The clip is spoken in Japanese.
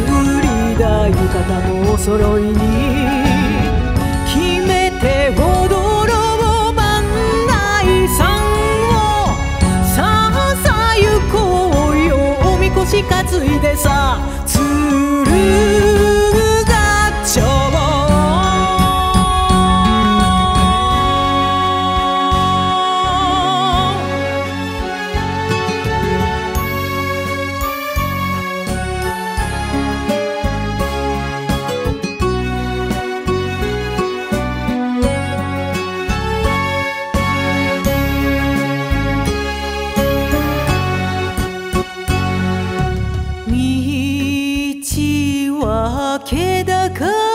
りだ浴衣もお揃いに決めて踊ろう万内さんをさあさあ行こうよおみこし担いでさつるけだから